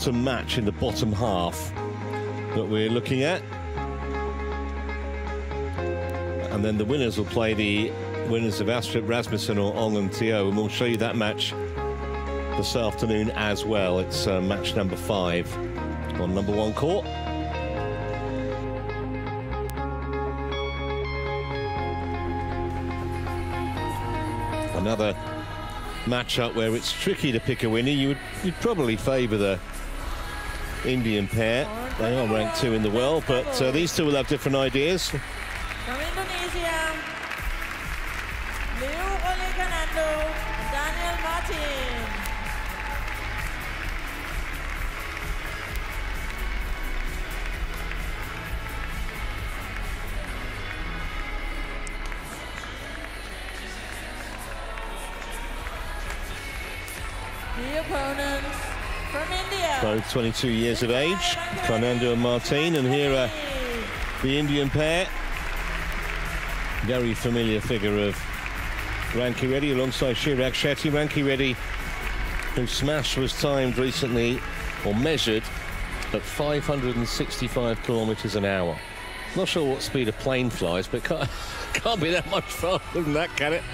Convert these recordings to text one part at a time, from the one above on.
bottom match in the bottom half that we're looking at. And then the winners will play the winners of Astrup Rasmussen or Ong and Teo, and we'll show you that match this afternoon as well. It's uh, match number five on number one court. Another matchup where it's tricky to pick a winner. You would you'd probably favour the Indian pair. They are ranked two in the world, but uh, these two will have different ideas. From Indonesia, Liu Oliganando, Daniel Marthin. Both 22 years of age, Carnando and Marthin, and here are the Indian pair. Very familiar figure of Rankireddy alongside Chirag Shetty. Rankireddy, whose smash was timed recently, or measured, at 565 kilometres an hour. Not sure what speed a plane flies, but can't, can't be that much faster than that, can it?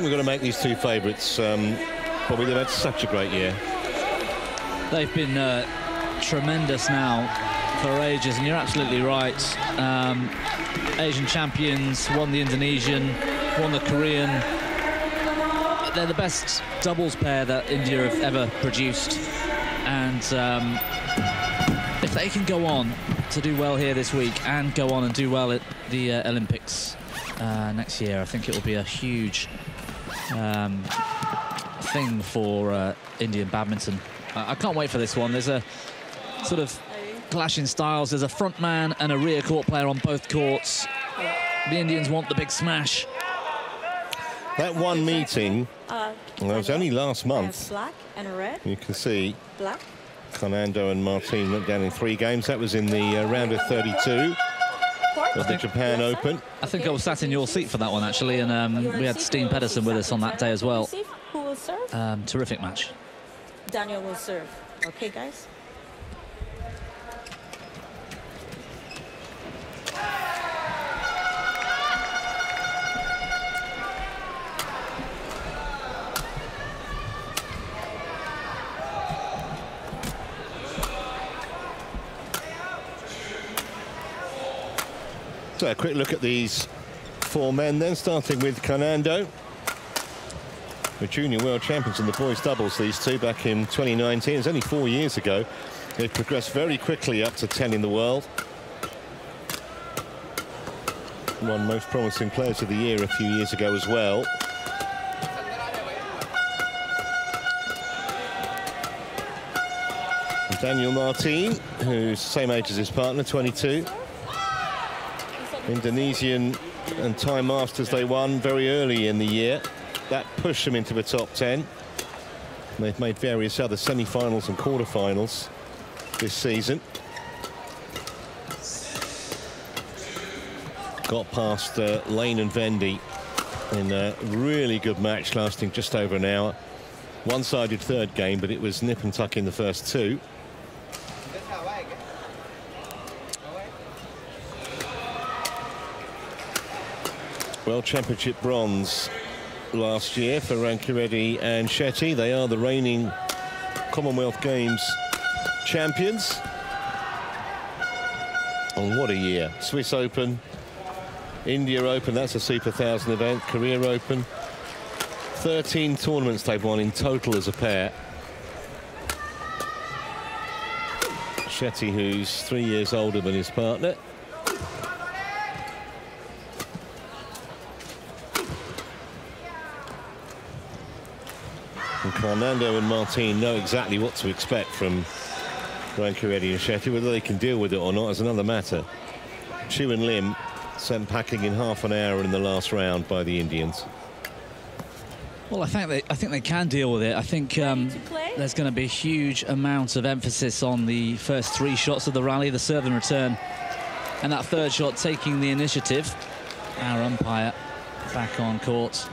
Think we're going to make these two favourites. Um, Bobby, they've had such a great year. They've been uh, tremendous now for ages, and you're absolutely right. Um, Asian champions, won the Indonesian, won the Korean. They're the best doubles pair that India have ever produced. And um, if they can go on to do well here this week and go on and do well at the uh, Olympics uh, next year, I think it will be a huge um, thing for uh, Indian badminton. Uh, I can't wait for this one. There's a sort of clash in styles. There's a front man and a rear court player on both courts. The Indians want the big smash. That one meeting, Uh, well, it was only last month. Black and red. You can see Black. Carnando and Marthin went down in three games. That was in the uh, round of 32 of the Japan Open. I think I was sat in your seat for that one, actually, and um, we had Steen Pedersen with us on that day as well. Who will serve? Um, terrific match. Daniel will serve. Okay, guys. A quick look at these four men then, starting with Carnando. The junior world champions in the boys doubles, these two, back in 2019. It's only four years ago. They've progressed very quickly up to 10 in the world. One most promising players of the year a few years ago as well. Daniel Marthin, who's same age as his partner, 22. Indonesian and Thai Masters they won very early in the year. That pushed them into the top 10. And they've made various other semi-finals and quarter-finals this season. Got past uh, Lane and Vendy in a really good match lasting just over an hour. One-sided third game, but it was nip and tuck in the first two. World Championship bronze last year for Rankireddy and Shetty. They are the reigning Commonwealth Games champions. And what a year. Swiss Open, India Open, that's a Super 1000 event, Korea Open. 13 tournaments they've won in total as a pair. Shetty, who's three years older than his partner. Carnando and Marthin know exactly what to expect from Rankireddy and Shetty. Whether they can deal with it or not is another matter. Chu and Lim sent packing in half an hour in the last round by the Indians. Well, I think they, I think they can deal with it. I think um, Ready to play? there's going to be a huge amount of emphasis on the first three shots of the rally, the serve and return, and that third shot taking the initiative. Our umpire back on court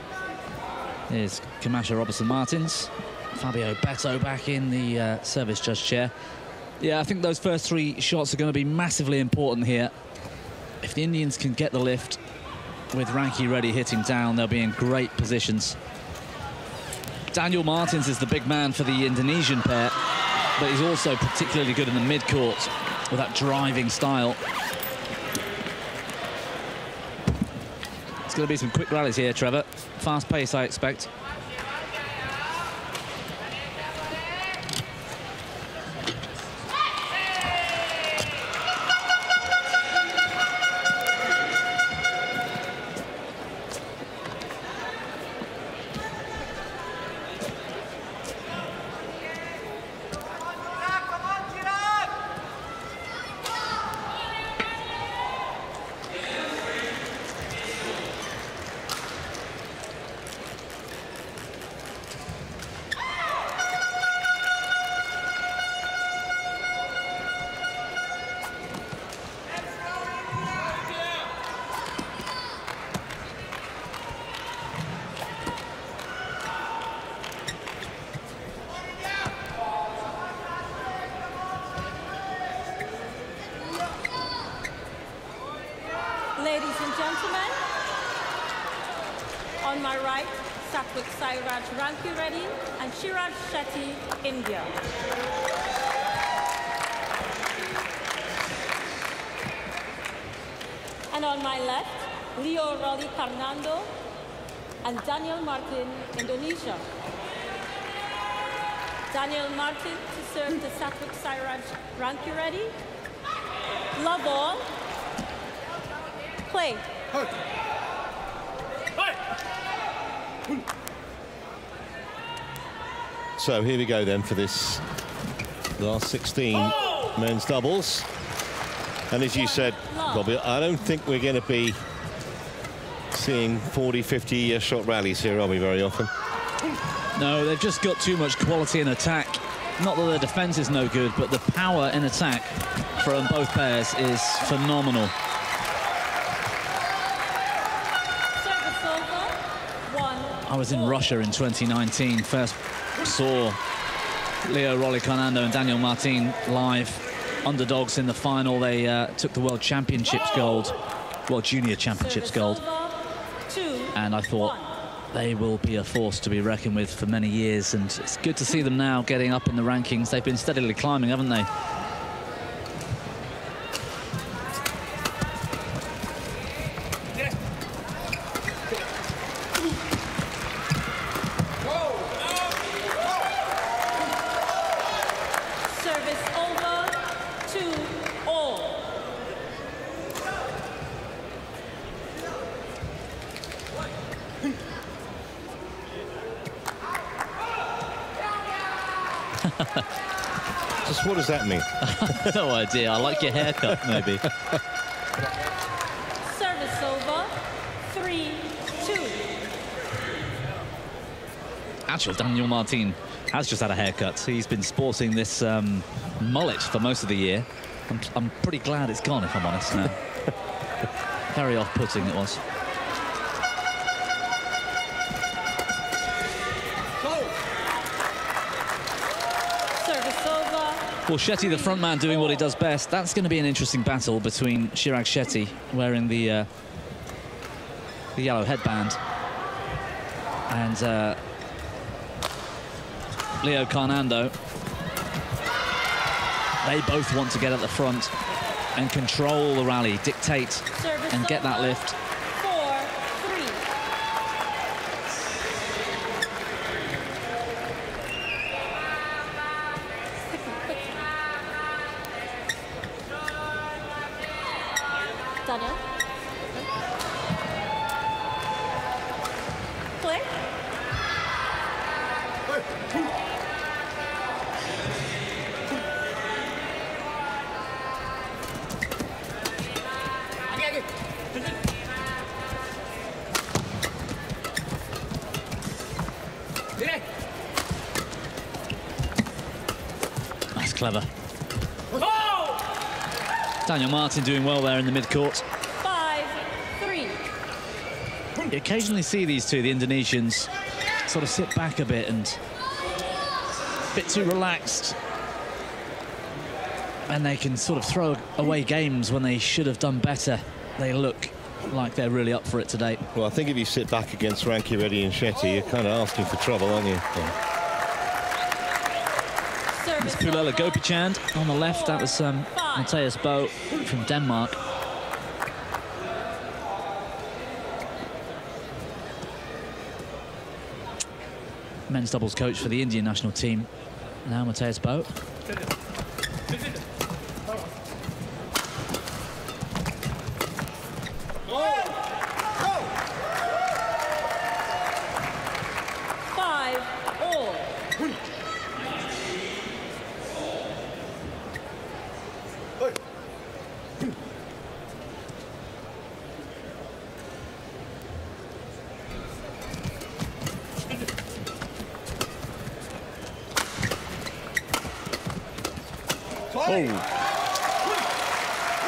is Camacho Robertson Martins. Fabio Beto back in the uh, service judge chair. Yeah, I think those first three shots are going to be massively important here. If the Indians can get the lift with Rankireddy hitting down, they'll be in great positions. Daniel Martins is the big man for the Indonesian pair, but he's also particularly good in the mid-court with that driving style. Going to be some quick rallies here, Trevor. Fast pace, I expect. Ladies and gentlemen, on my right, Satvik Sairaj Ranki Reddy and Shetty, India. And on my left, Leo Rolly Carnando and Daniel Marthin, Indonesia. Daniel Marthin to serve the Satvik Sairaj Reddy. Love all. Play. So here we go then for this last 16 men's doubles. And as you said, Bobby, I don't think we're going to be seeing 40, 50 uh, shot rallies here, are we, very often? No, they've just got too much quality in attack. Not that their defence is no good, but the power in attack from both pairs is phenomenal. Service over. One. I was in Russia in 2019, first saw Leo Rolly Carnando and Daniel Marthin live. Underdogs in the final, they uh, took the World Championships gold, World Junior Championships gold, and I thought they will be a force to be reckoned with for many years, and it's good to see them now getting up in the rankings. They've been steadily climbing, haven't they? No idea. I like your haircut, maybe. Service over. Three. Two. Actually, Daniel Marthin has just had a haircut. He's been sporting this um, mullet for most of the year. I'm, I'm pretty glad it's gone, if I'm honest now. Very off-putting it was. Service over. Well, Shetty, the front man, doing what he does best. That's going to be an interesting battle between Chirag Shetty, wearing the uh, the yellow headband, and uh, Leo Carnando. They both want to get at the front and control the rally, dictate and get that lift. Marthin doing well there in the mid-court. Five, three. You occasionally see these two, the Indonesians, sort of sit back a bit and a bit too relaxed. And they can sort of throw away games when they should have done better. They look like they're really up for it today. Well, I think if you sit back against Rankireddy and Shetty, you're kind of asking for trouble, aren't you? Service Pullela. Gopichand on the left. That was um, Mathias Boe from Denmark. Men's doubles coach for the Indian national team. Now Mathias Boe.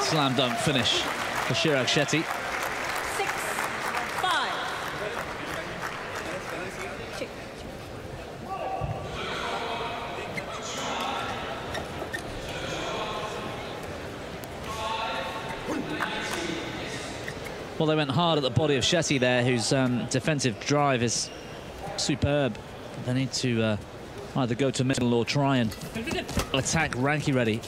Slam dunk finish for Chirag Shetty. Six, five. Well, they went hard at the body of Shetty there, whose um, defensive drive is superb. They need to uh, either go to middle or try and attack Rankireddy.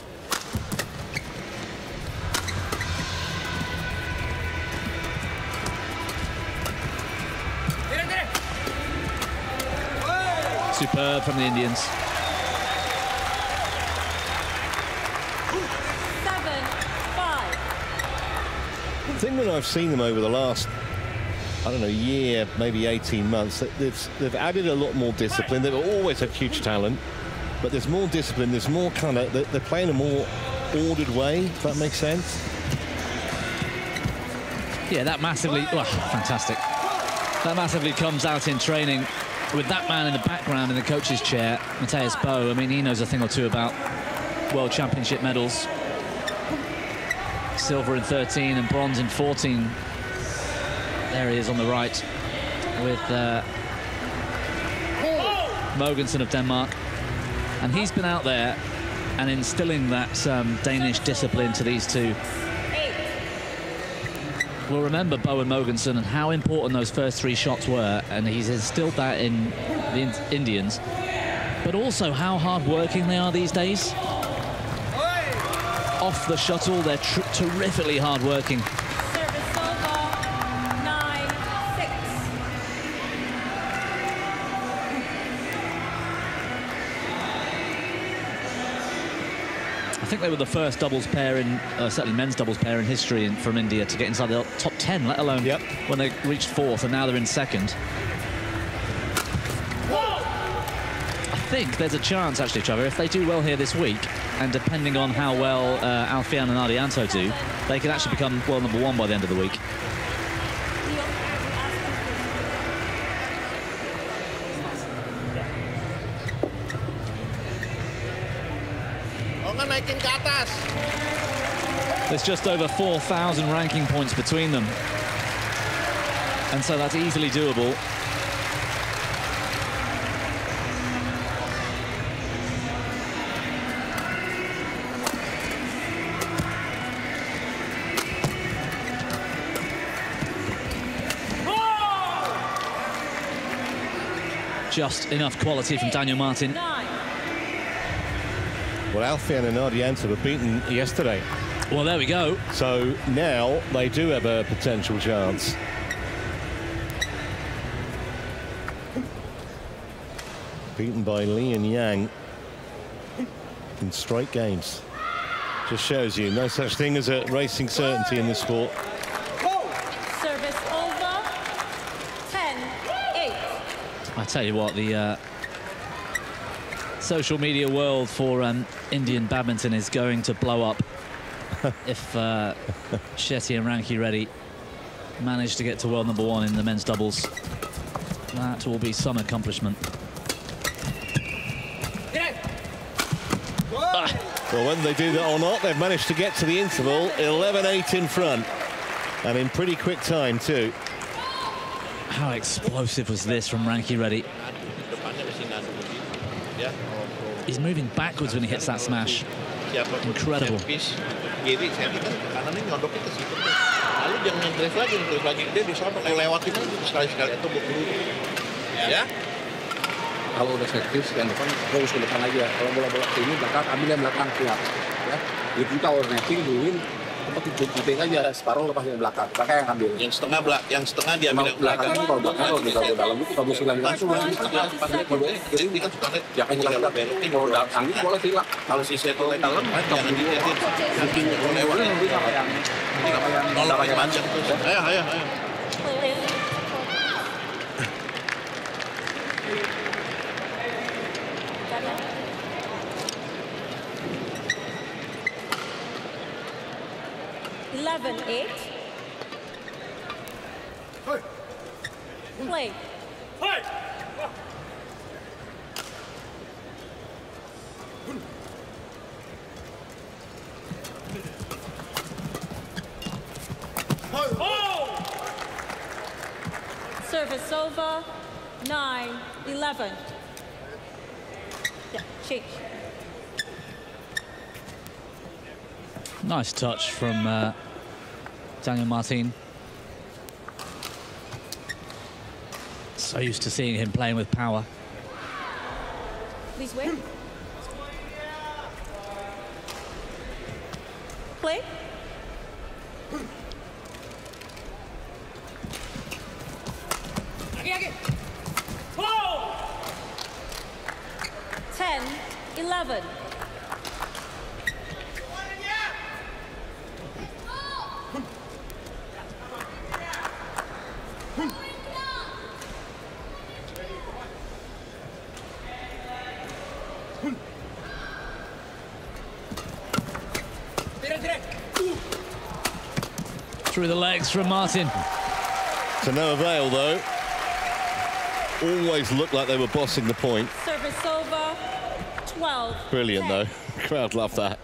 Superb from the Indians. Seven, five. The thing that I've seen them over the last, I don't know, year, maybe 18 months, they've, they've added a lot more discipline. They've always had huge talent, but there's more discipline. There's more kind of, they're, playing a more ordered way, if that makes sense. Yeah, that massively, fantastic. That massively comes out in training with that man in the background in the coach's chair, Mathias Boe. I mean, he knows a thing or two about World Championship medals. Silver in 13 and bronze in 14. There he is on the right with uh, Mogensen of Denmark. And he's been out there and instilling that um, Danish discipline to these two will remember Bowen Mogensen and how important those first three shots were, and he's instilled that in the in Indians. But also how hard-working they are these days. Off the shuttle, they're terrifically hard-working. They were the first doubles pair in, uh, certainly men's doubles pair in history in, from India to get inside the top 10, let alone Yep. when they reached fourth, and now they're in second. I think there's a chance, actually, Trevor, if they do well here this week, and depending on how well uh, Alfian and Ardianto do, they could actually become world number one by the end of the week. There's just over 4,000 ranking points between them. And so that's easily doable. Just enough quality from Daniel Marthin. Well, Alfian and Ardianto were beaten yesterday. Well, there we go. So now they do have a potential chance. Beaten by Lee and Yang in straight games. Just shows you no such thing as a racing certainty in this sport. Service over. Ten, eight. I tell you what, the uh, social media world for um, Indian badminton is going to blow up if uh, Shetty and Rankireddy manage to get to world number one in the men's doubles. That will be some accomplishment. Well, whether they do that or not, they've managed to get to the interval, 11-8 in front, and in pretty quick time, too. How explosive was this from Rankireddy? He's moving backwards when he hits that smash. Incredible. Kiri, servis kan kanannya nyodoknya ke situ. Lalu jangan drive lagi, drive lagi dia di sana kayak lewatin aja sekali-sekali atau berdua. Ya. kalau udah servis yang depan terus ke depan aja kalau bola-bola ke sini belakang ambil yang belakang siap ya jadi kita netting duluin tempat itu puting aja separuh lepas yang belakang belakang yang ambil Yang setengah belak, yang setengah dia ambil belakang ini kalau belakang kalau bisa ke dalam itu kalau bisa lagi langsung Setengah, pas jadi dia kan suka ya kan hilang Tinggal belokin. kalau dalam angin boleh silang Kalau si Seto dalam, jangan dilihatin. Mungkin lewat. yang Nolak panjang. Ayo, ayo, ayo. Eleven eight. Play. Service over. Nine, eleven. Yeah, change. Nice touch from uh, Daniel Marthin. So used to seeing him playing with power. Please wait. Play. Ten, eleven. Through the legs from Marthin. To no avail, though. Always looked like they were bossing the point. Service over. Twelve. Brilliant, 10. though. Crowd loved that.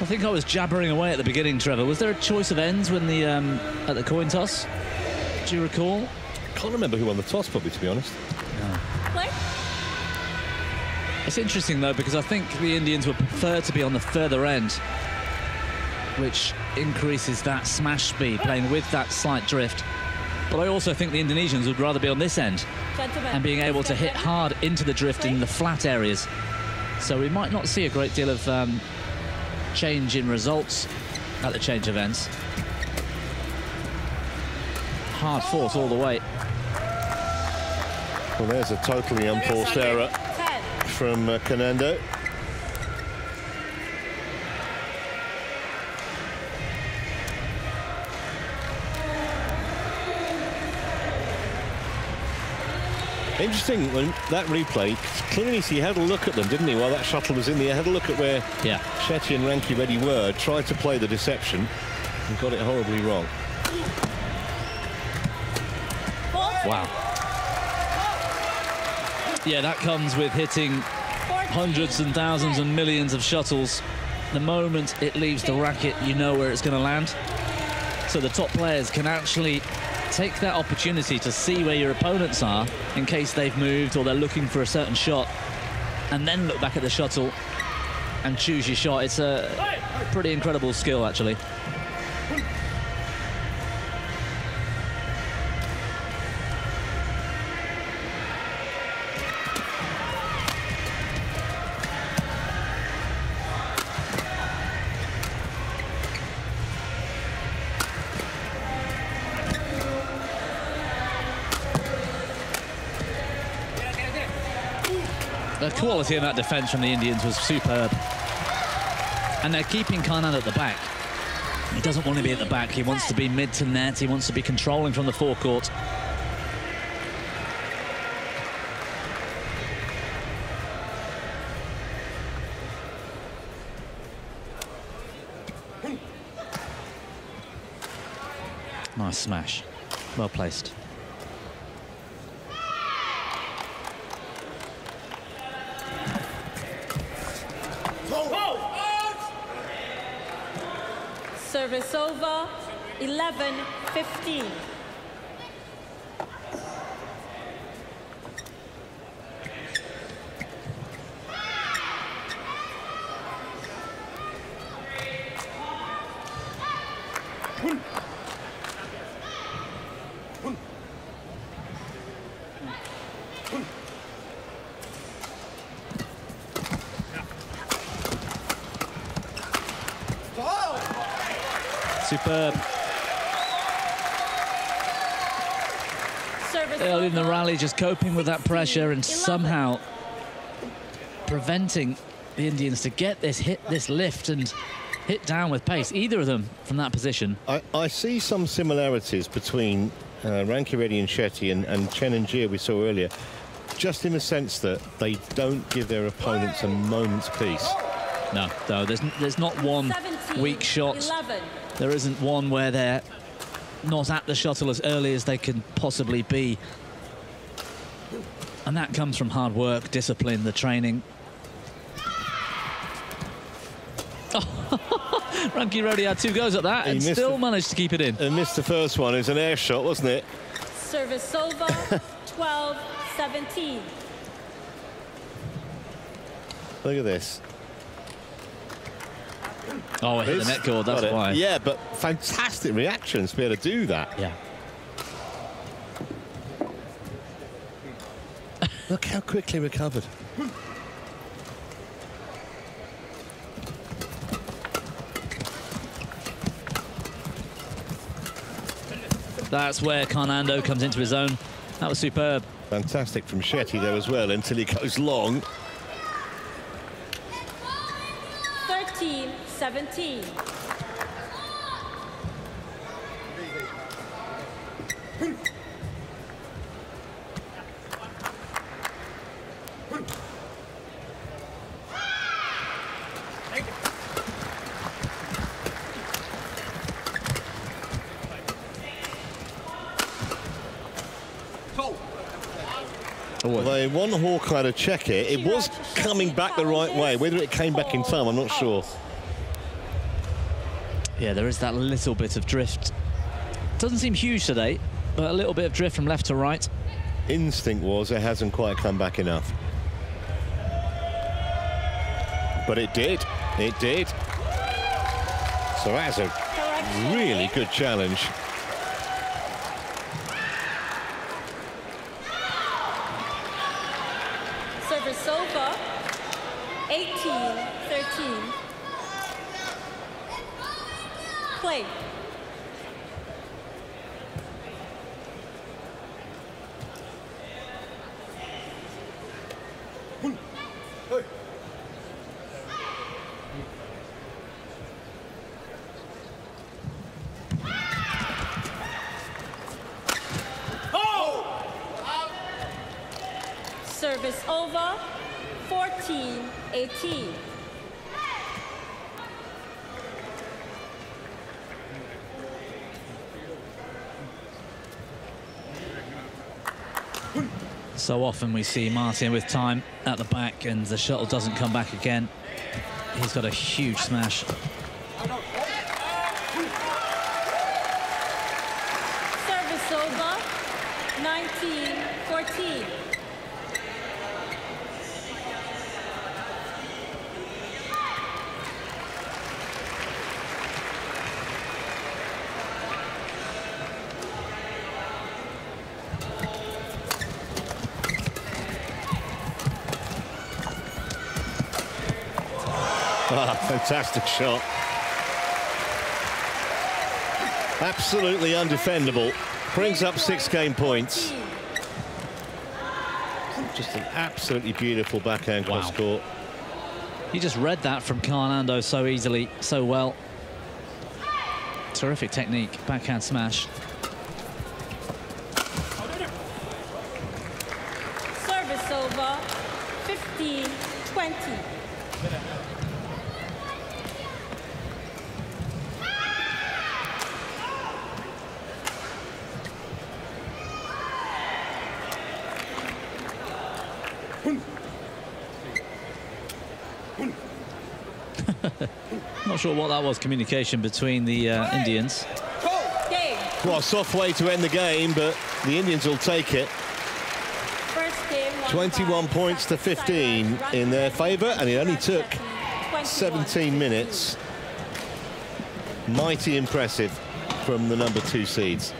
I think I was jabbering away at the beginning, Trevor. Was there a choice of ends when the um, at the coin toss? Do you recall? Can't remember who won the toss, probably, to be honest. Play. It's interesting though because I think the Indians would prefer to be on the further end, which increases that smash speed, playing with that slight drift. But I also think the Indonesians would rather be on this end Gentlemen. and being able to hit hard into the drift in the flat areas. So we might not see a great deal of um, change in results at the change events. ends. Hard fought all the way. Well, there's a totally unforced error from uh, Carnando. Interesting when that replay, clearly he had a look at them, didn't he, while that shuttle was in the air, had a look at where Yeah. Shetty and Rankireddy were, tried to play the deception and got it horribly wrong. Wow. Yeah, that comes with hitting hundreds and thousands and millions of shuttles. The moment it leaves the racket, you know where it's going to land. So the top players can actually take that opportunity to see where your opponents are in case they've moved or they're looking for a certain shot and then look back at the shuttle and choose your shot. It's a pretty incredible skill, actually. Quality in that defence from the Indians was superb. And they're keeping Karnan at the back. He doesn't want to be at the back. He wants to be mid to net. He wants to be controlling from the forecourt. Nice smash. Well placed. 11 15. superb. Early in the rally, just coping with that pressure and somehow preventing the Indians to get this hit, this lift and hit down with pace. Either of them from that position. I, I see some similarities between uh, Rankireddy and Shetty and, and Chen and Jia we saw earlier, just in the sense that they don't give their opponents a moment's peace. No, no, there's, there's not one 17, weak shot. 11. There isn't one where they're not at the shuttle as early as they can possibly be. And that comes from hard work, discipline, the training. Rankireddy had two goes at that He and still it. managed to keep it in. And missed the first one, it was an air shot, wasn't it? Service over, 12-17. Look at this. Oh, it hit the net cord, that's why. Yeah, but fantastic reactions to be able to do that. Yeah. Look how quickly recovered. That's where Carnando comes into his own. That was superb. Fantastic from Shetty there as well until he goes long. 13-17. Although one Hawkeye to check it, it was coming back the right way. Whether it came back in time, I'm not sure. Yeah, there is that little bit of drift. Doesn't seem huge today, but a little bit of drift from left to right. Instinct was it hasn't quite come back enough. But it did. It did. So that's a really good challenge. Service over, 18-13. Play. Service over, 14-18. So often we see Marthin with time at the back and the shuttle doesn't come back again. He's got a huge smash. Service over, 19-14. Ah, fantastic shot. Absolutely undefendable. Brings up six game points. Just an absolutely beautiful backhand cross Wow. court. He just read that from Carnando so easily, so well. Terrific technique, backhand smash. Service over, 15-20. Not sure what that was, communication between the uh, Indians. Game. Well, a soft way to end the game, but the Indians will take it. First game. 21 by points to 15 in their favour, and it only took 17 minutes. Mighty impressive from the number two seeds.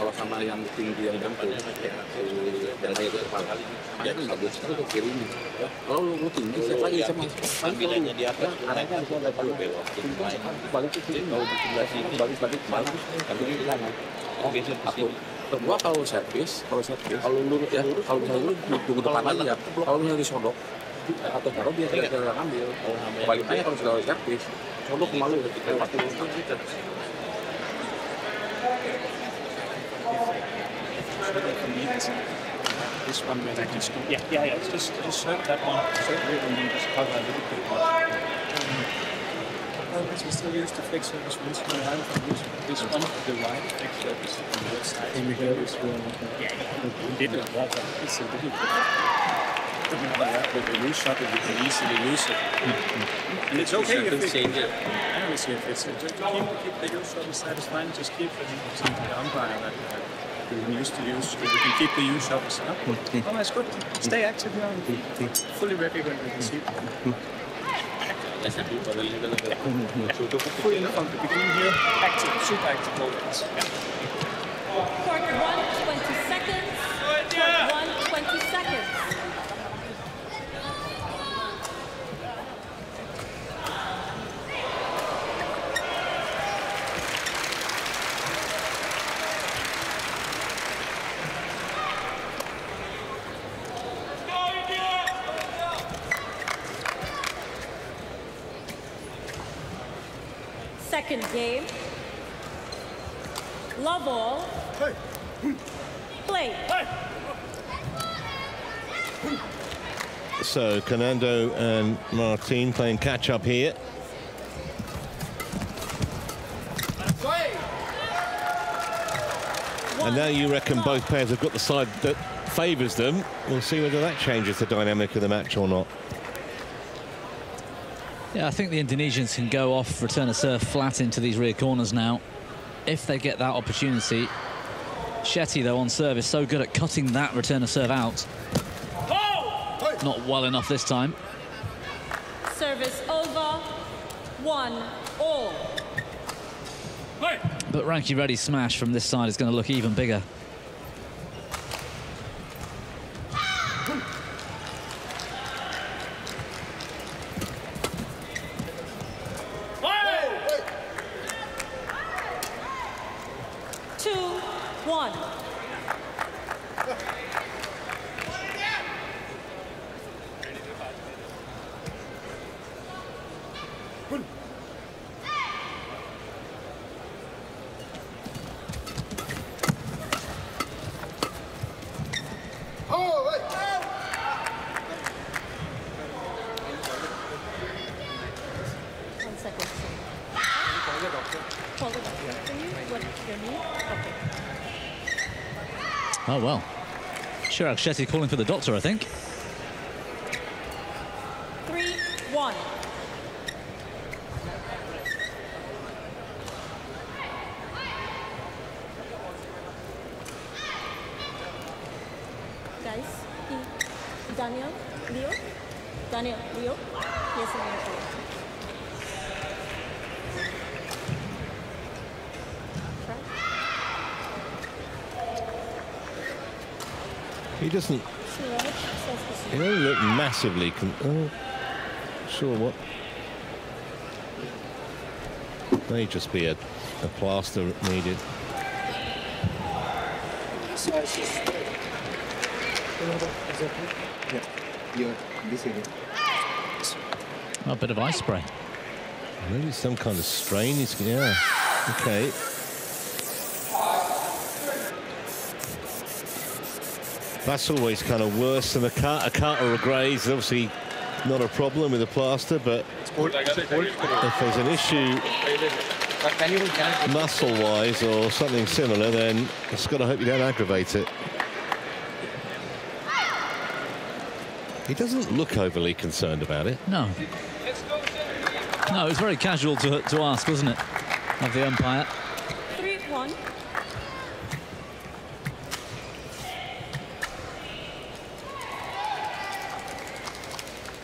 Kalau sama yang tinggi yang gantung, yang kayak itu kepala, dia kan nggak bisa itu ke kirinya. Ya. Kalau lu, tinggi, siap lagi sama Tampilannya di atas, Ya, arahnya harus ada perlu belok. balik ke sini, nggak sebelah sini, balik balik balik, tapi di sana. Oh, di aku kedua kalau servis, kalau servis, kalau lurus ya, kalau misalnya lu tunggu depan aja, ya. kalau misalnya disodok atau taruh dia tidak bisa ambil. Balik aja kalau sudah servis, sodok malu kita waktu for this, this one where I just go, yeah, yeah, yeah, it's just, just serve that one, serve it, and then just cover a little bit more. Well, we still use the flex service once in a while, but this one, the right flex service on the left side. And we have this one. Yeah, yeah. Did it, it's a little bit. That, with the loose shot, we can easily use it. And it's okay if it, change it. I don't see if it's, just keep, keep the use shot aside is fine, just keep it, it's the umpire that, uh, we used to use, we can keep the use shot aside. Oh, that's good. Stay active here. Fully ready when we can see. Fully enough from the beginning here. Active, super active movements. Yeah. Court one, 20 seconds. Court one, 20 seconds. Second game. Love all. Play. So Carnando and Marthin playing catch up here. And now you reckon both pairs have got the side that favours them. We'll see whether that changes the dynamic of the match or not. Yeah, I think the Indonesians can go off, return a serve flat into these rear corners now, if they get that opportunity. Shetty, though, on serve is so good at cutting that return a serve out. Not well enough this time. Service over. One all. But Rankireddy's smash from this side is going to look even bigger. Two, one. One second. Hold it up. Can you? What? Your knee? Okay. Oh, well. Shetty calling for the doctor, I think. Three, one. Guys, he, Daniel, Leo, Daniel, Leo. Yes, and Leo. Try. He doesn't, Suraj says this he doesn't look massively. Con- oh, sure what. May just be a, a plaster needed. Oh, a bit of ice spray. Maybe some kind of strain. He's, yeah. Okay. That's always kind of worse than a cut. A cut or a graze is obviously not a problem with a plaster, but if there's an issue muscle-wise or something similar, then it's got to hope you don't aggravate it. He doesn't look overly concerned about it. No. No, it was very casual to, to ask, wasn't it, of the umpire. 3-1.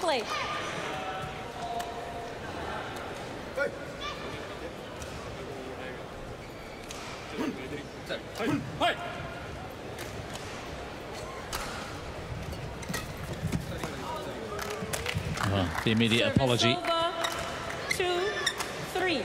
Play. Oh, the immediate Service apology. Over. Two, three.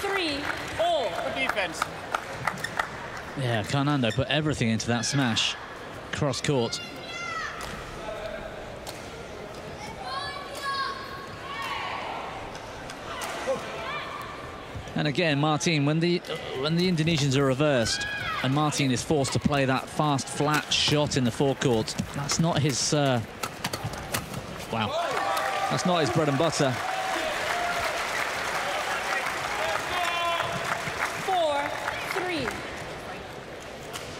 Three, defense. Yeah, Carnando put everything into that smash. Cross court. And again, Marthin, when the when the Indonesians are reversed and Marthin is forced to play that fast, flat shot in the forecourt, that's not his. Uh, wow, that's not his bread and butter. Four, three.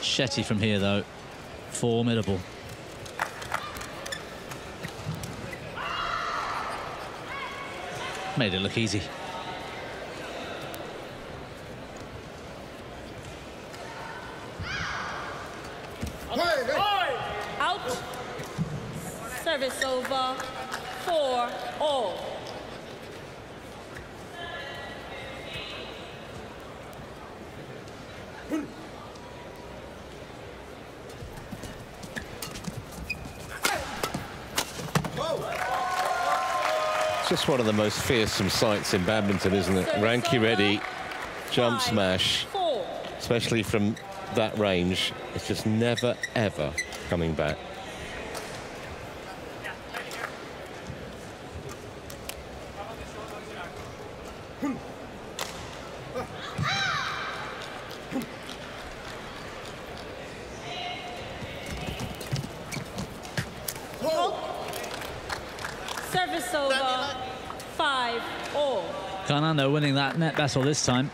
Shetty from here, though, formidable. Made it look easy. One of the most fearsome sights in badminton, isn't it? Rankireddy, jump smash, especially from that range. It's just never, ever coming back. Service over. Five, all. Carnando winning that net battle this time.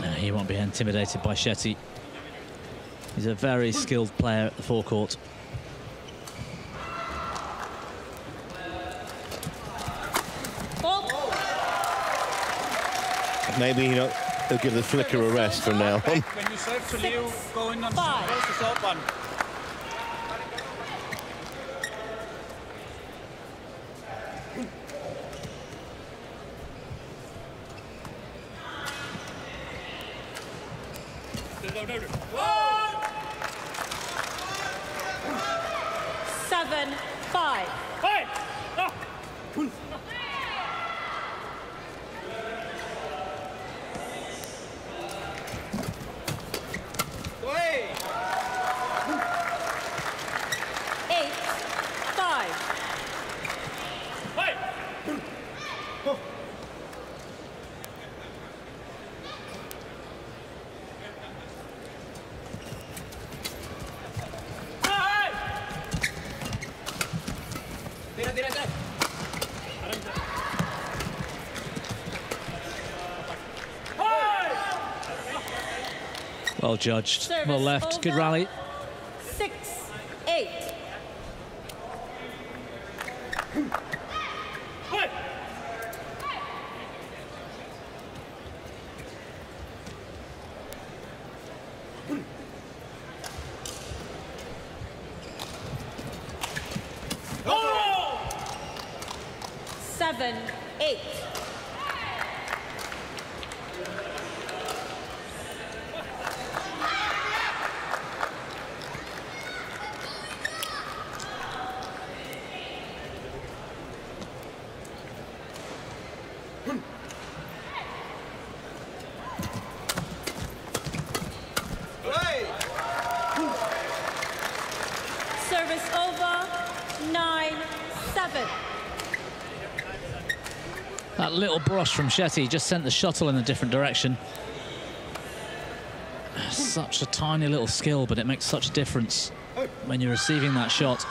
No, he won't be intimidated by Shetty. He's a very skilled player at the forecourt. Maybe you know, he'll give the flicker a rest from now on. When you serve to Leo, go in on Five. close the short one. Seven, five. Hey! Ah! Hey! Eight, five. Hey! Hey! Tira, tira, tira. Hey! Well judged. Well left. Good rally. Six, eight. Hey! Oh! Seven, eight. Service over. Nine, seven. That from Shetty just sent the shuttle in a different direction. such a tiny little skill, but it makes such a difference when you're receiving that shot.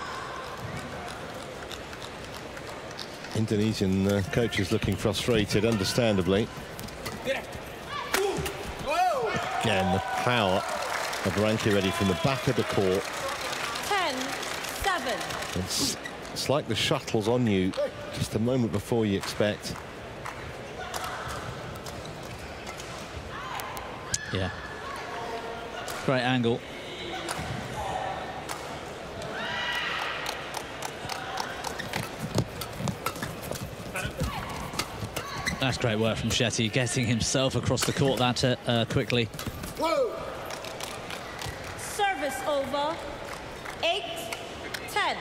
Indonesian uh, coach is looking frustrated, understandably. Again, the power of Rankireddy from the back of the court. 10 7. It's, it's like the shuttle's on you just a moment before you expect. Great angle. That's great work from Shetty, getting himself across the court that uh, quickly. Service over. 8 10.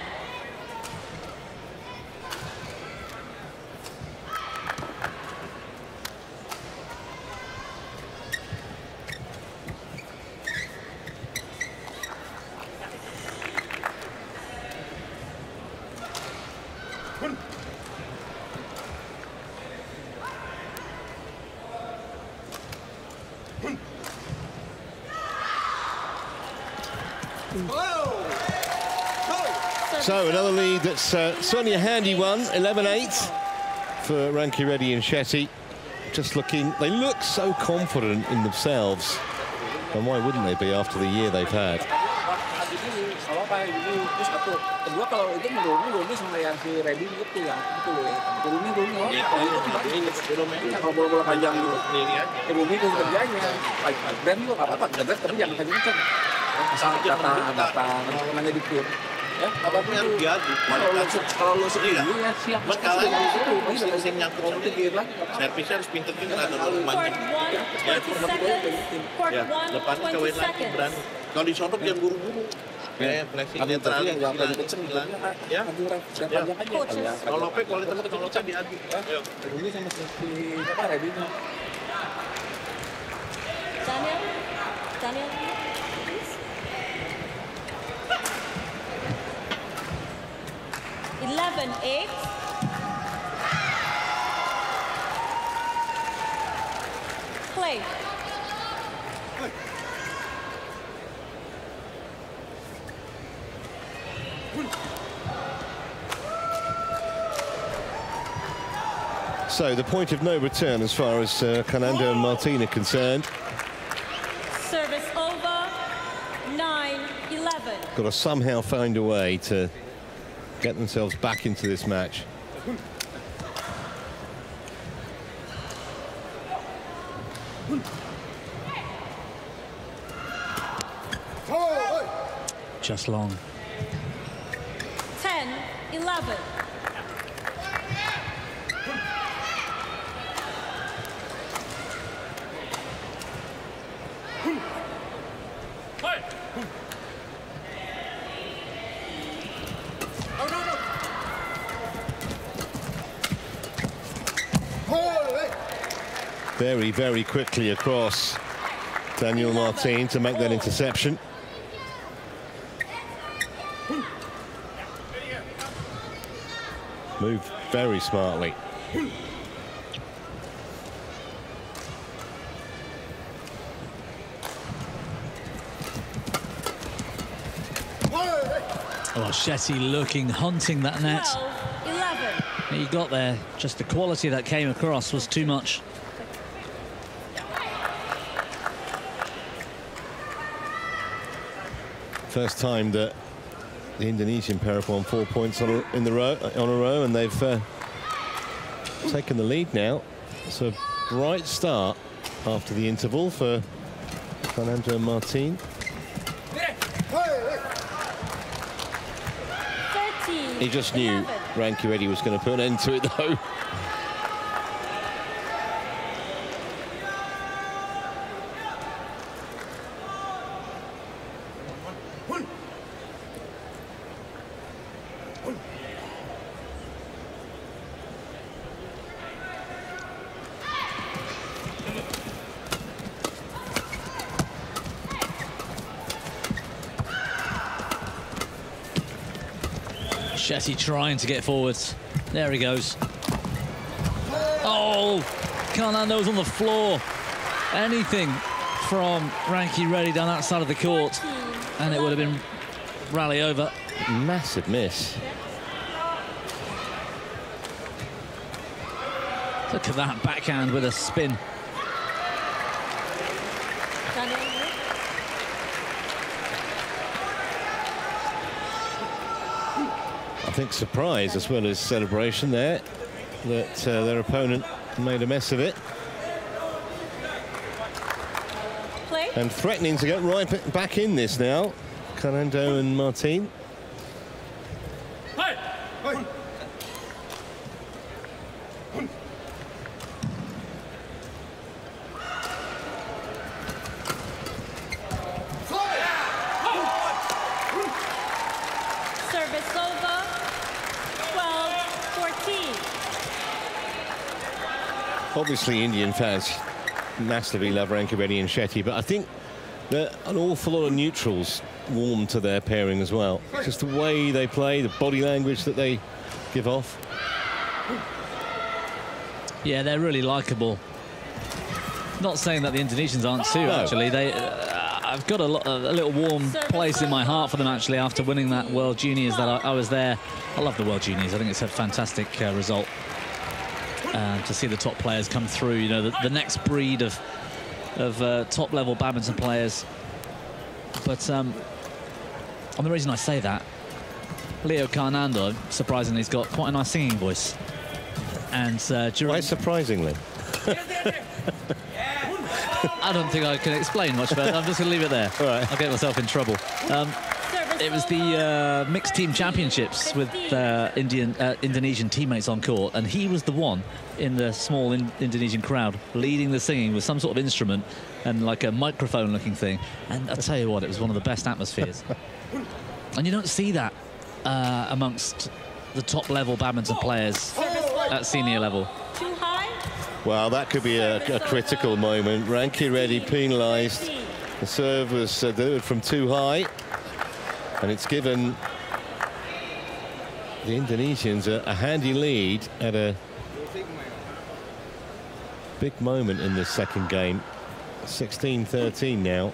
So another lead that's uh, certainly a handy one, 11-8 for Rankireddy and Shetty. Just looking, they look so confident in themselves. And why wouldn't they be after the year they've had? ya apa pun yang diadu kualitas kalau lu sendiri ya. Iya siap. Masalah itu mesti nyangkul servisnya harus pinter-pinter ada lu mancing ya ya lepas ke wait lagi berani. Kalau disodok jangan buru-buru. Ya, flashing yang jangan kenceng bilang ya. Ya. Kalau Lope kualitas kalau Lope diadu. Ini sama seperti apa Rebino. Daniel, Daniel. 11 8. Play. So the point of no return as far as uh, Carnando and Marthin are concerned. Service over. 9 11. Got to somehow find a way to get themselves back into this match. Just long. 10 11. Very, very quickly across Daniel Marthin to make that interception. Moved very smartly. Oh, Shetty looking, hunting that net. 12 11. He got there. Just the quality that came across was too much. First time that the Indonesian pair have won four points on a, in the row on a row, and they've uh, taken the lead now. It's a bright start after the interval for Carnando Marthin. 13. He just knew 11. Rankireddy was going to put an end to it, though. Shetty trying to get forwards. There he goes. Oh, Carnando's on the floor. Anything from Rankireddy down that side of the court, and it would have been rally over. Massive miss. Look at that backhand with a spin. Daniel. I think surprise as well as celebration there that uh, their opponent made a mess of it Play. and threatening to get right back in this now. Carnando and Marthin. Service over. 12, 14. Obviously, Indian fans massively love Rankireddy and Shetty, but I think that an awful lot of neutrals warm to their pairing as well. Just the way they play, the body language that they give off. Yeah, they're really likable. Not saying that the Indonesians aren't too, No. actually. They, uh, I've got a, lo- a little warm place in my heart for them, actually, after winning that World Juniors that I, I was there. I love the World Juniors. I think it's a fantastic uh, result uh, to see the top players come through. You know, the, the next breed of, of uh, top-level badminton players. But, um, and the reason I say that, Leo Carnando, surprisingly, has got quite a nice singing voice. And uh, during Quite surprisingly. I don't think I can explain much better. I'm just going to leave it there. All right. I'll get myself in trouble. Um, it was the uh, mixed team championships with uh, Indian uh, Indonesian teammates on court, and he was the one in the small in Indonesian crowd leading the singing with some sort of instrument and like a microphone-looking thing. And I tell you what, it was one of the best atmospheres. and you don't see that uh, amongst the top-level badminton players at senior level. Well, that could be a, a critical moment. Rankireddy penalised. The serve was uh, delivered from too high, and it's given the Indonesians a, a handy lead at a big moment in this second game. 16-13 now.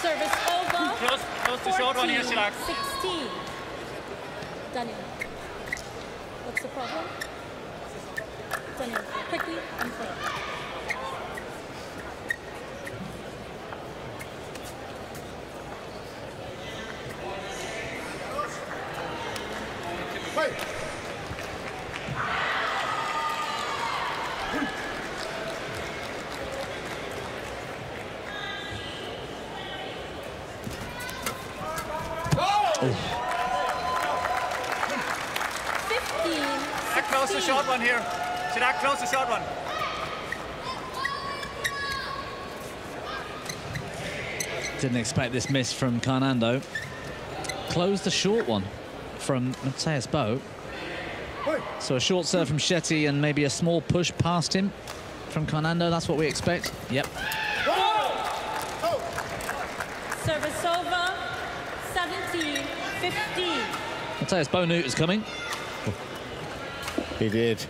Service over. Close, close the short one here, 14, 16. Daniel. What's the problem? Daniel, quickly and play. Fifteen. Chirag, close the 16. short one here. Chirag, close the short one. Didn't expect this miss from Carnando. Closed the short one from Mathias Boe. So a short serve from Shetty and maybe a small push past him from Carnando. That's what we expect. Yep. Oh. Service over. 17, 15. Mathias Boe knew it was coming. He did.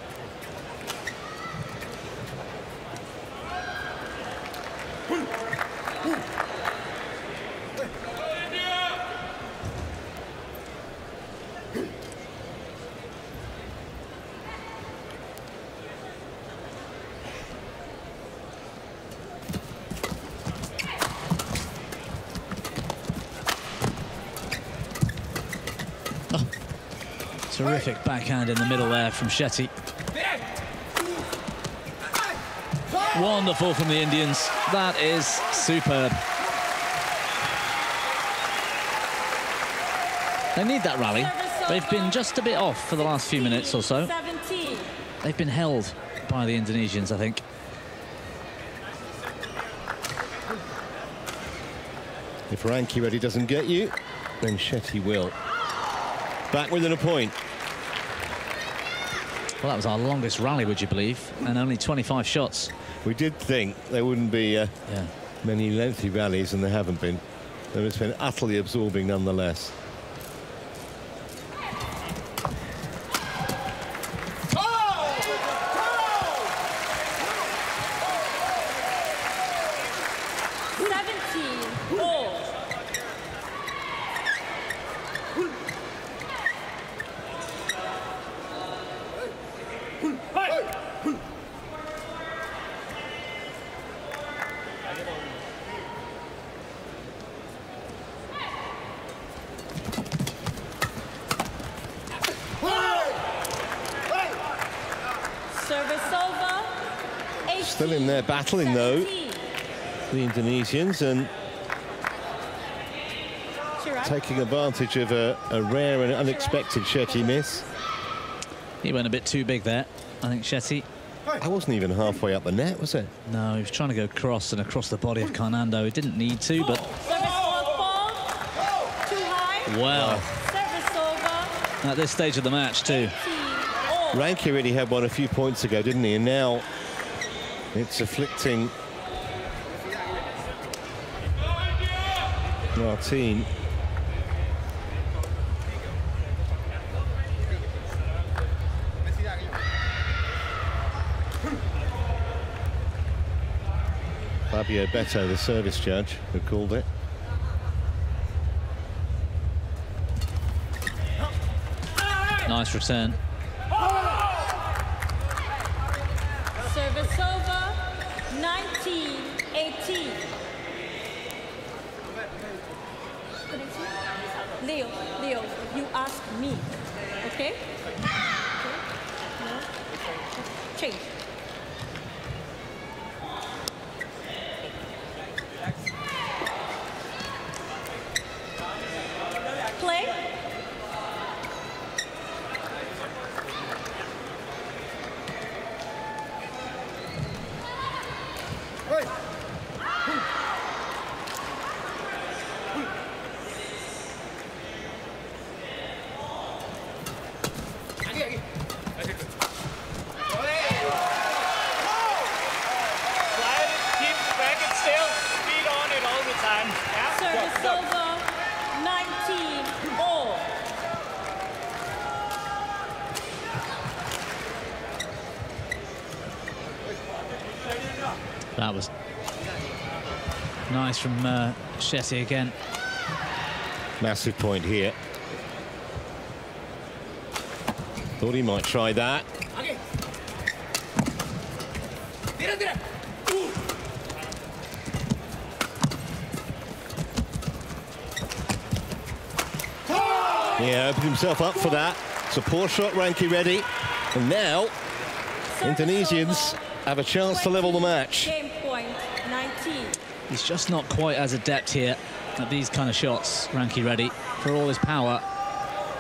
Terrific backhand in the middle there from Shetty. Wonderful from the Indians. That is superb. They need that rally. They've been just a bit off for the last few minutes or so. They've been held by the Indonesians, I think. If Rankireddy doesn't get you, then Shetty will. Back within a point. Well, that was our longest rally, would you believe? And only 25 shots. We did think there wouldn't be uh, Yeah. many lengthy rallies, and there haven't been. But it's been utterly absorbing nonetheless. 19 all. Service over. Still in there battling, though. The Indonesians and taking advantage of a, a rare and unexpected Shetty miss. He went a bit too big there. I think Shetty. I wasn't even halfway up the net, was it? No, he was trying to go across and across the body of Carnando. He didn't need to, but Service ball fall. Too high. well, at this stage of the match too. 18. Rankireddy had one a few points ago, didn't he? And now it's afflicting Marthin. Fabio Beto, the service judge, who called it. Nice return. Service over. 19 18. Leo, Leo, you ask me. Okay? Okay? No? Change. Play. Quiet, keep the racket still, feet on it all the time. Yeah? Service over. 19 all. That was nice from uh, Shetty again. Massive point here. Thought he might try that. Yeah, opened himself up for that. It's a poor shot, Rankireddy. And now, Indonesians have a chance to level the match. Game point 19. He's just not quite as adept here at these kind of shots, Rankireddy. For all his power,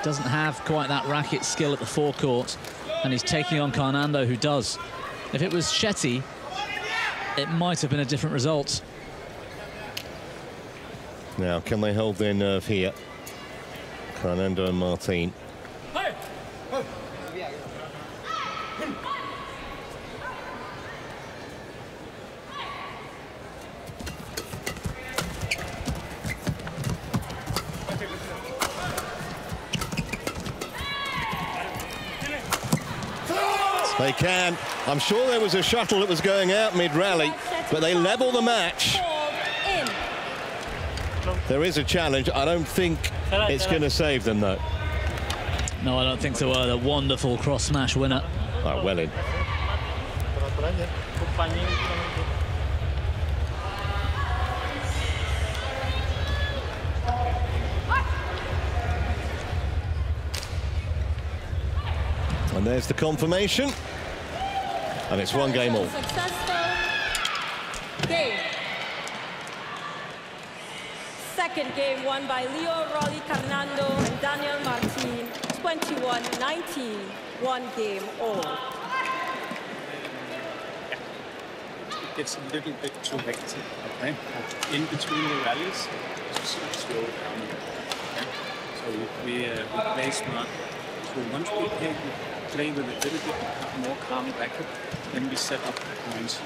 doesn't have quite that racket skill at the forecourt, and he's taking on Carnando, who does. If it was Shetty, it might have been a different result. Now, can they hold their nerve here? Carnando and Marthin. I'm sure there was a shuttle that was going out mid-rally, but they level the match. There is a challenge. I don't think it's going to save them, though. No, I don't think so either. Wonderful cross smash winner. Oh, well in. And there's the confirmation. And it's one game all. Successful game. Second game won by Leo Rolly Carnando and Daniel Marthin, 21-19, one game all. It's a little bit too hectic. Okay. In between the rallies, just slow down. Okay. So we, uh, we play smart. So once we play, play with a little bit more calm racket, then we set up the points.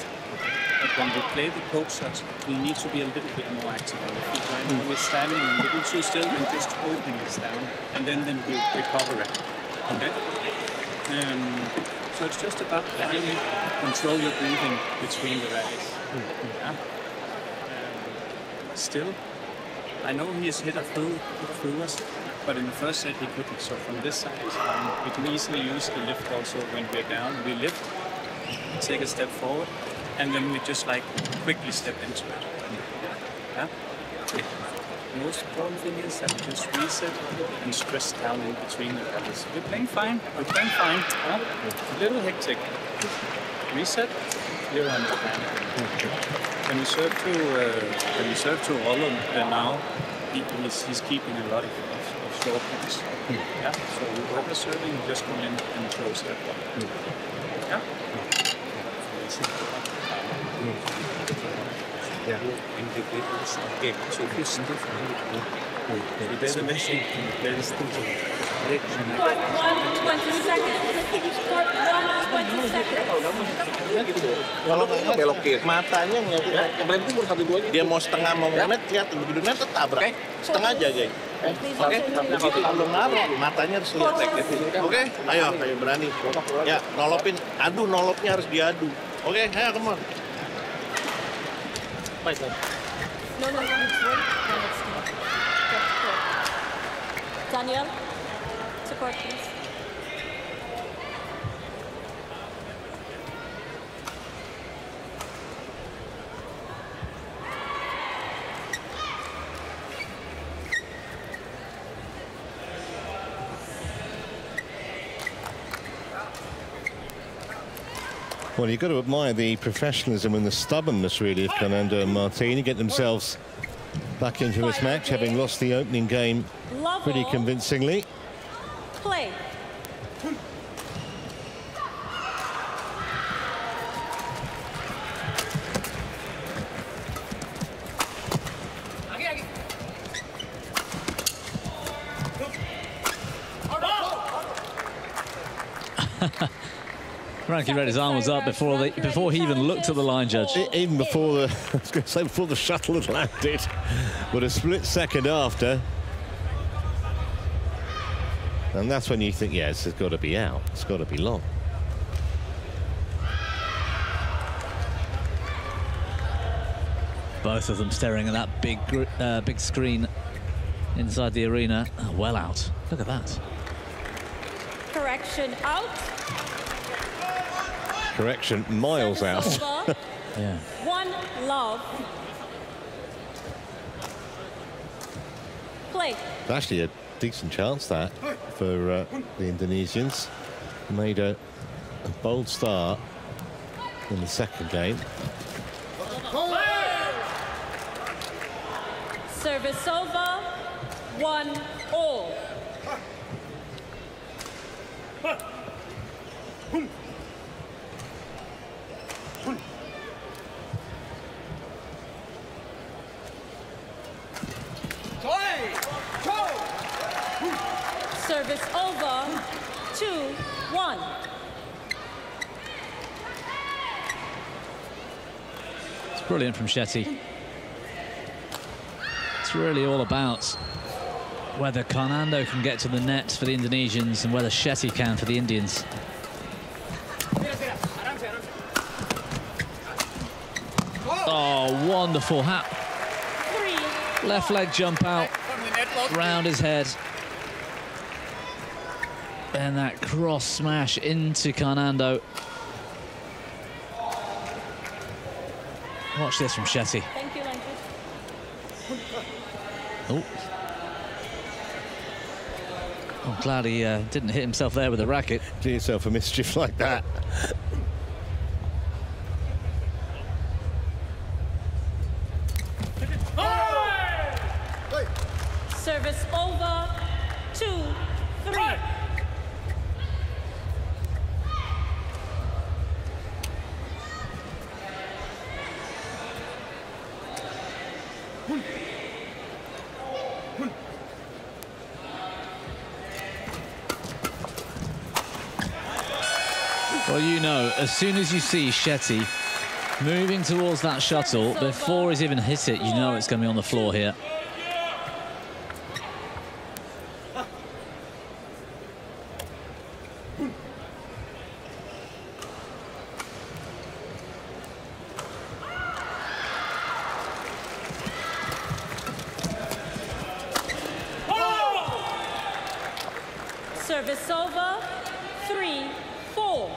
But when we play the poke shots, we need to be a little bit more active on the feet. Right now we're standing a little too still and just holding it down, and then then we recover it. Okay. Um, so it's just about letting you control your breathing between the rallies. Yeah. Um, still, I know he has hit a few through us, but in the first set he couldn't. So from this side, fine. We can easily use the lift also when we're down. We lift, take a step forward, and then we just like quickly step into it. Yeah? The most important thing is that we just reset and stress down in between the levels. We're playing fine. We're playing fine. Yeah? A little hectic. Reset, clear understanding. When you serve to uh, when you serve to Roland uh, now, he, he's, he's keeping a lot of, of, of short points. Yeah. So we over serving, just come in and close that one. Yeah. Ya, indicators. Okay, so if you stiff, it doesn't mention there is still Court 120 seconds. Court 120 seconds. Kalau nggak belok kiri. matanya nggak Ya, yang berhenti pun satu dua dia mau setengah mau net kelihatan begitu net tabrak setengah aja guys Oke, kalau naruh matanya harus lihat oke ayo ayo berani ya nolopin adu nolopnya harus diadu oke ayo come on No, no, no, it's right. No, it's not. Daniel, court, please. Well, you've got to admire the professionalism and the stubbornness, really, of Carnando and Martini. Get themselves back into this match, having lost the opening game pretty convincingly. Play. Rankireddy's arm was up before they, before he even looked at the line judge. Even before the, I was going to say before the shuttle had landed, but a split second after. And that's when you think, yes, it's got to be out. It's got to be long. Both of them staring at that big, uh, big screen inside the arena. Oh, well out. Look at that. Correction out. Correction, miles out. Service over. Yeah. One love. Play. It's actually a decent chance that for uh, the Indonesians. Made a, a bold start in the second game. Service over. One all. Service over. Two, one. It's brilliant from Shetty. It's really all about whether Carnando can get to the net for the Indonesians and whether Shetty can for the Indians. Oh, wonderful hat. Left leg jump out, round his head. And that cross smash into Carnando. Watch this from Shetty. Thank you, Landry. Oh. I'm glad he uh, didn't hit himself there with a racket. Do yourself a mischief like that. Service over. Two, three. Well, you know, as soon as you see Shetty moving towards that shuttle, before he's even hit it, you know it's going to be on the floor here. Service over. Three, four.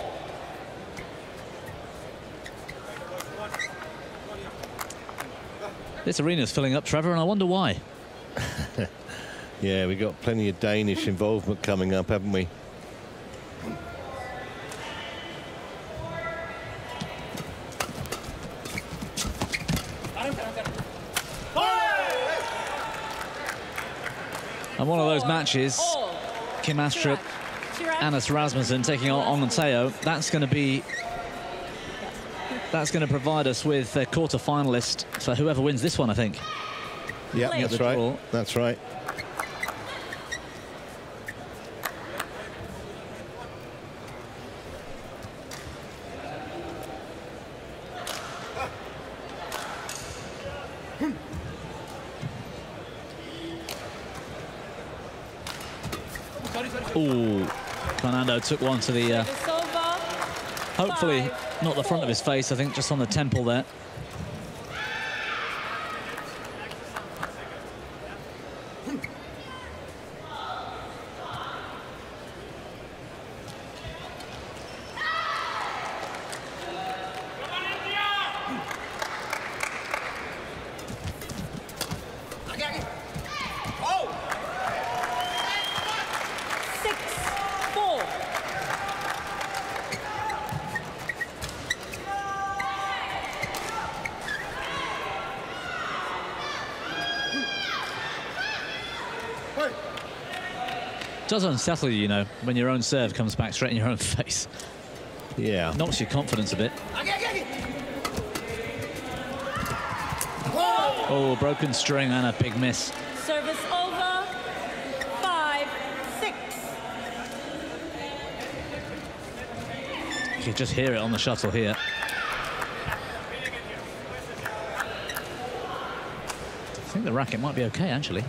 This arena's filling up, Trevor, and I wonder why. Yeah, we've got plenty of Danish involvement coming up, haven't we? And one of those matches, Kim Astrup, Chirac. Anis Rasmussen taking on Ongateo, that's going to be that's going to provide us with a quarter finalist for whoever wins this one, I think. Yeah, that's right. draw. That's right. Ooh, Carnando took one to the, uh, hopefully Five, not the front of his face, I think just on the temple there. Six, four. Does unsettle you, you know, when your own serve comes back straight in your own face. Yeah. Knocks your confidence a bit. Oh, broken string and a big miss. Service over. Five, six. You can just hear it on the shuttle here. I think the racket might be okay, actually.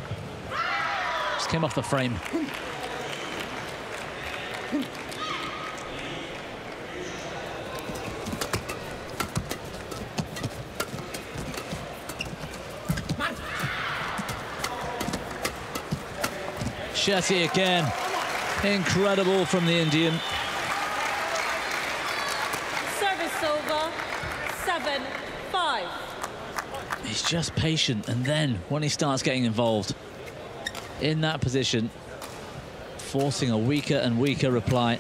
Just came off the frame. Shetty again. Incredible from the Indian. Service over. Seven, five. He's just patient, and then when he starts getting involved in that position, forcing a weaker and weaker reply.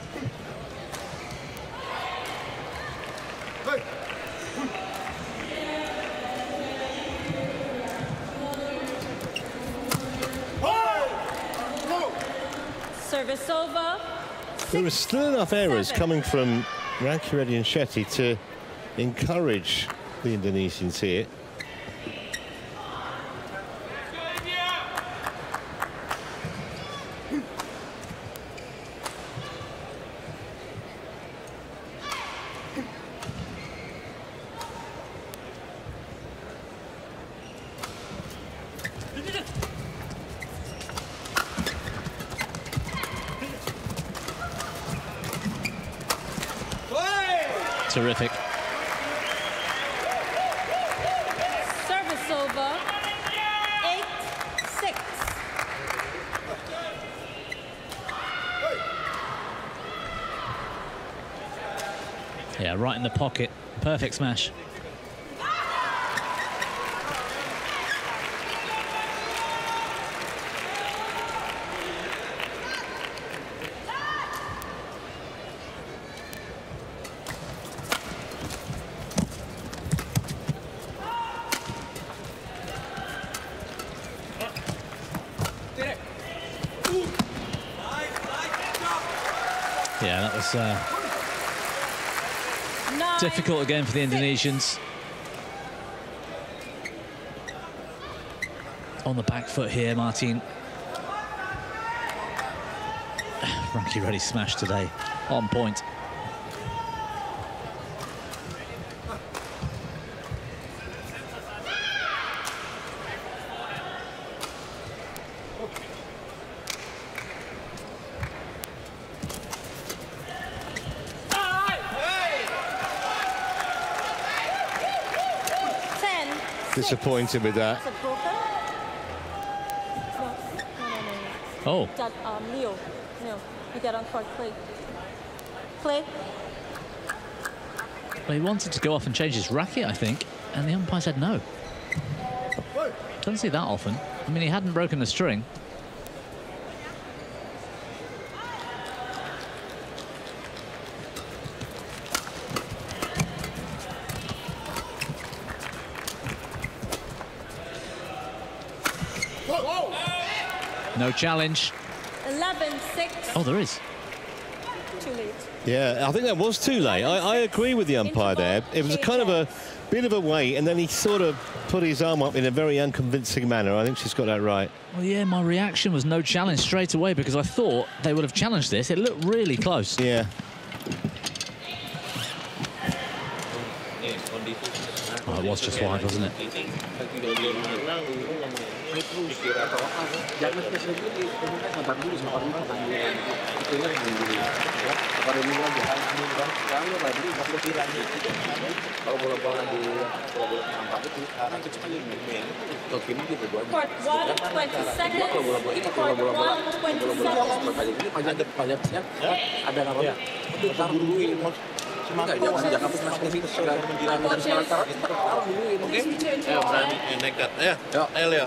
Service over. There are still enough errors coming from Rankireddy and Shetty to encourage the Indonesians here. Terrific. Service over. Eight, six. Yeah, right in the pocket. Perfect smash. Yeah, that was uh, Nine, difficult again for the Indonesians. On the back foot here, Marthin. Rankireddy smash today. On point. ten. Disappointed with that. Oh, That, um, Leo. No, you get on court, play. Play. Well, he wanted to go off and change his racket, I think, and the umpire said no. Don't see that often. I mean, he hadn't broken the string. No challenge. 11-6. Oh, there is. Too late. Yeah, I think that was too late. I, I agree with the umpire there. It was a kind of a bit of a wait, and then he sort of put his arm up in a very unconvincing manner. I think she's got that right. Well, yeah, my reaction was no challenge straight away because I thought they would have challenged this. It looked really close. Yeah. Oh, it was just wide, wasn't it? terus dikira atau apa jangan itu dulu ya kalau kalau itu ini kalau oke ayo berani nekat ayo ayo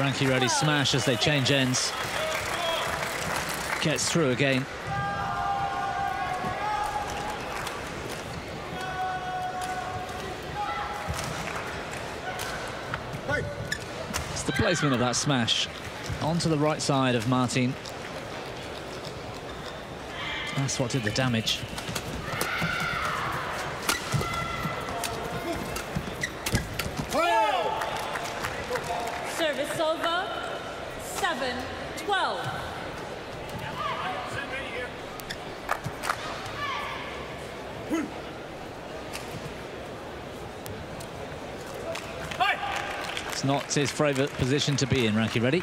Rankireddy smash as they change ends. Gets through again. It's the placement of that smash onto the right side of Marthin. That's what did the damage. Service over. Seven, twelve. It's his favourite position to be in, Rankireddy.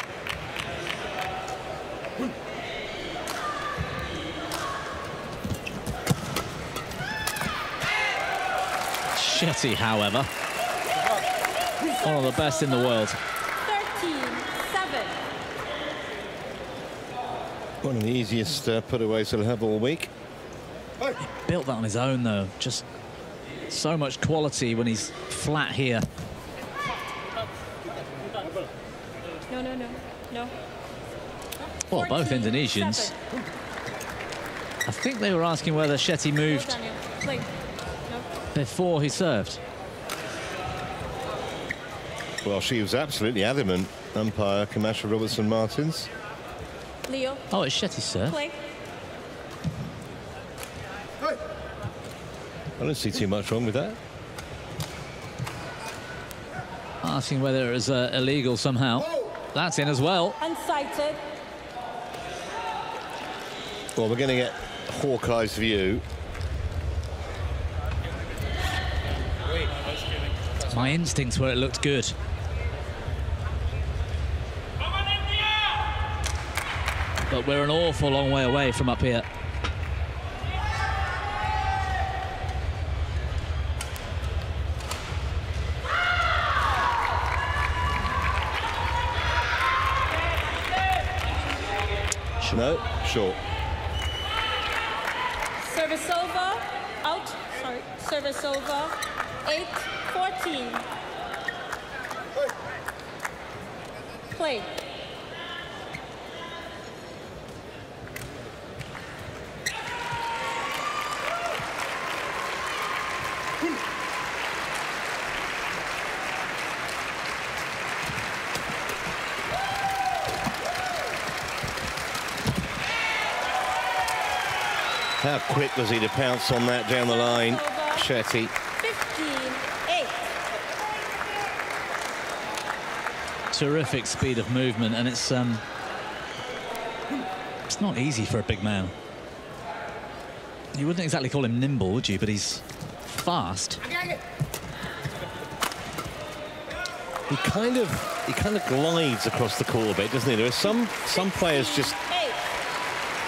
Shetty, however, one of the best in the world. 13, 7. One of the easiest uh, putaways he'll have all week. Built that on his own, though. Just so much quality when he's flat here. No, no, no, no. Well, both Indonesians. I think they were asking whether Shetty moved Daniel. Play. No. before he served. Well, she was absolutely adamant, umpire Kamasha Robertson Martins. Leo, Oh, it's Shetty serve. play. I don't see too much wrong with that. Asking whether it was uh, illegal somehow. That's in as well. Unsighted. Well, we're going to get Hawkeye's view. My instincts were it looked good. But we're an awful long way away from up here. No, short. Service over. Out. Sorry. Service over. 8, 14. Play. How quick was he to pounce on that down the line? Shetty, 15, 8. Terrific speed of movement, and it's um, it's not easy for a big man. You wouldn't exactly call him nimble, would you? But he's fast. He kind of he kind of glides across the court a bit, doesn't he? There are some some players just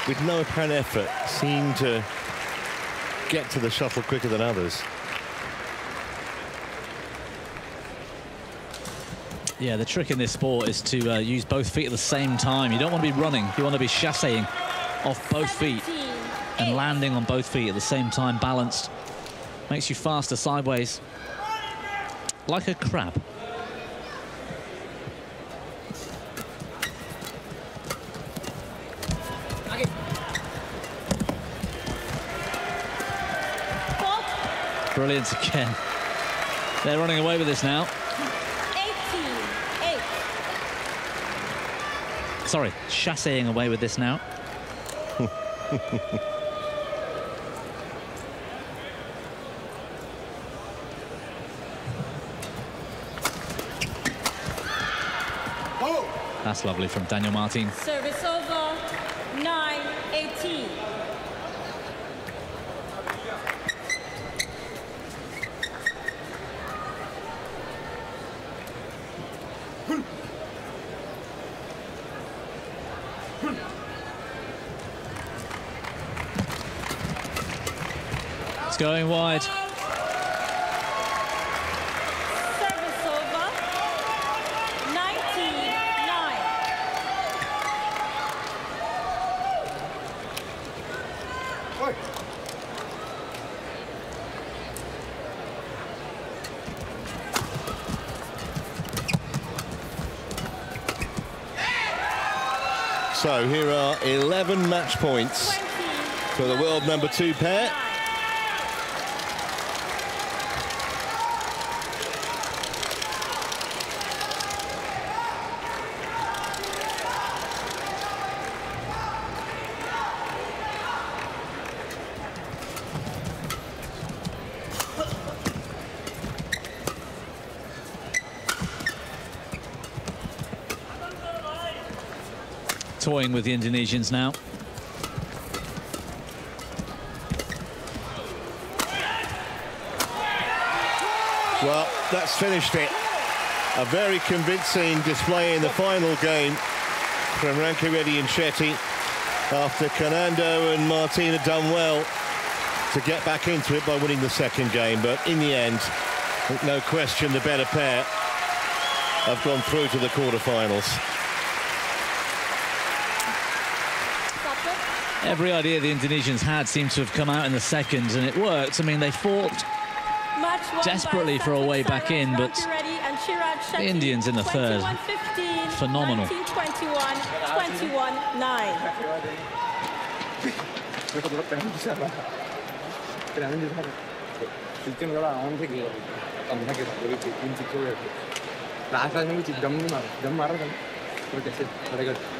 with no apparent effort seem to get to the shuttle quicker than others. Yeah, the trick in this sport is to uh, use both feet at the same time. You don't want to be running. You want to be chasseing off both feet and landing on both feet at the same time, balanced. Makes you faster sideways, like a crab. Brilliant again. They're running away with this now. 18, 8. Sorry, chasseing away with this now. Oh. That's lovely from Daniel Marthin. Service over, 9, 18. It's going wide. Service over, 19, 9. So here are 11 match points for the world number two pair. Toying with the Indonesians now. Well, that's finished it. A very convincing display in the final game from Rankireddy and Shetty after Carnando and Marthin had done well to get back into it by winning the second game. But in the end, no question the better pair have gone through to the quarterfinals. Every idea the Indonesians had seemed to have come out in the second, and it worked. I mean, they fought Match Desperately for a way back in, but Rankireddy and Chirag Shetty, the Indians in the third. 21-15, Phenomenal. 19-21, 21-9.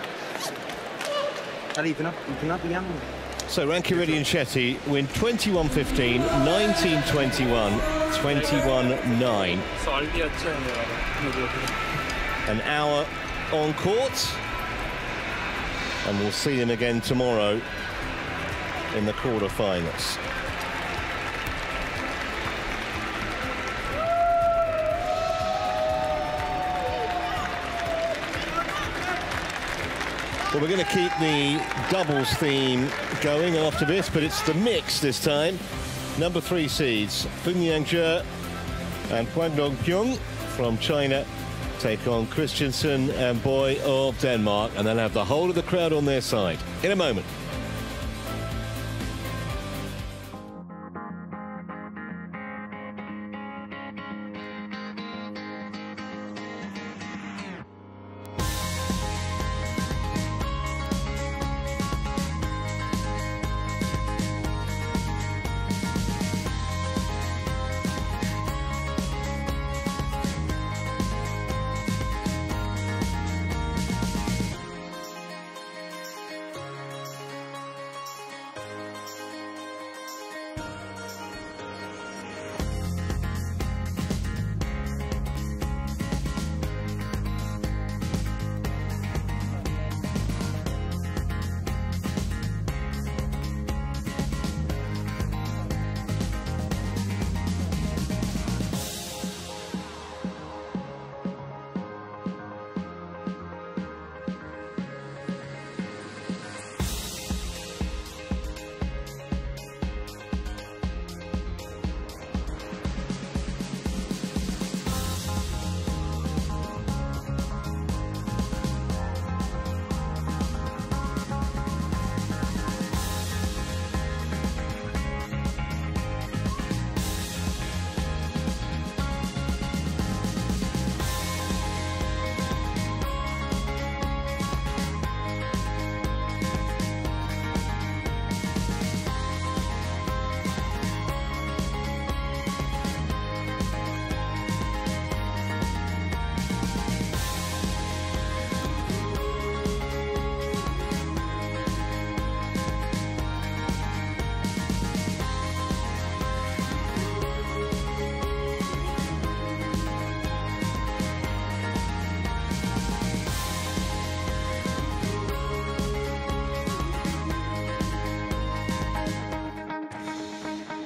You you. So Rankireddy and Shetty win 21-15, 19-21, 21-9. An hour on court. And we'll see them again tomorrow in the quarterfinals. Well, we're going to keep the doubles theme going after this, but it's the mix this time. Number three seeds, Feng Yanzhe and Huang Dongping from China take on Christiansen and Bøje of Denmark, and they'll have the whole of the crowd on their side in a moment.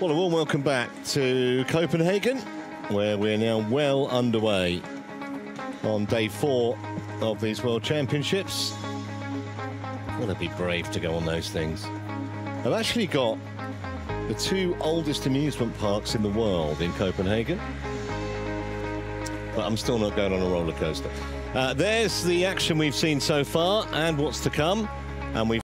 Well, a warm welcome back to Copenhagen, where we're now well underway on day four of these World Championships. Want to be brave to go on those things. I've actually got the two oldest amusement parks in the world in Copenhagen, but I'm still not going on a roller coaster. Uh, there's the action we've seen so far and what's to come, and we've